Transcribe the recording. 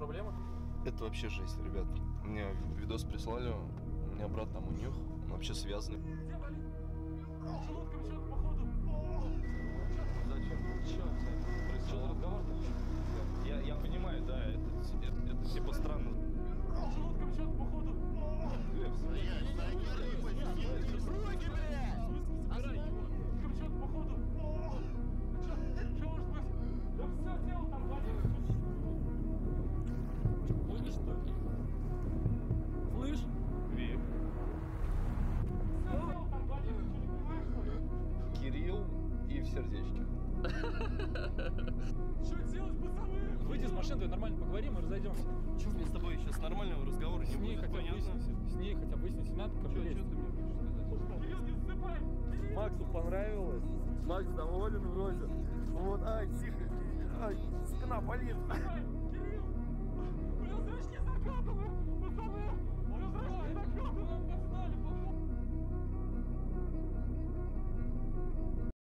проблемы? Это вообще жесть, ребят. Мне видос прислали, у меня брат там у них, он вообще связанный. Где болит? Желудком Кирилл и в сердечке. Что делать, пацаны? Выйди из машины, давай нормально поговорим и разойдемся. Че мне с тобой сейчас нормального разговора не С ней будет? хотя бы Понятно выяснить, с ней хотя бы выяснить, надо как что ты мне хочешь сказать? Кирилл, не засыпай. Кирилл. Максу понравилось. Макс доволен вроде. Вот, ай, тихо. Ай, спина болит.